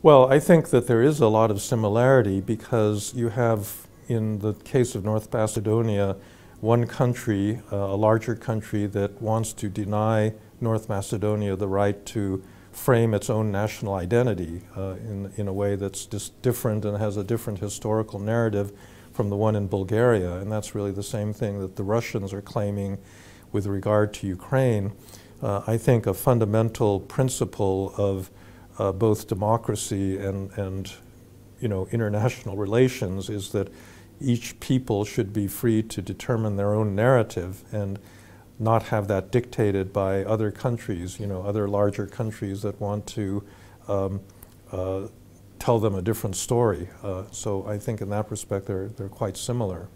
Well, I think that there is a lot of similarity because you have, in the case of North Macedonia, one country, uh, a larger country that wants to deny North Macedonia the right to frame its own national identity uh, in, in a way that's just different and has a different historical narrative from the one in Bulgaria. And that's really the same thing that the Russians are claiming with regard to Ukraine. Uh, I think a fundamental principle of uh, both democracy and, and you know, international relations is that each people should be free to determine their own narrative and not have that dictated by other countries, you know, other larger countries that want to um, uh, tell them a different story. Uh, so I think in that respect they're, they're quite similar.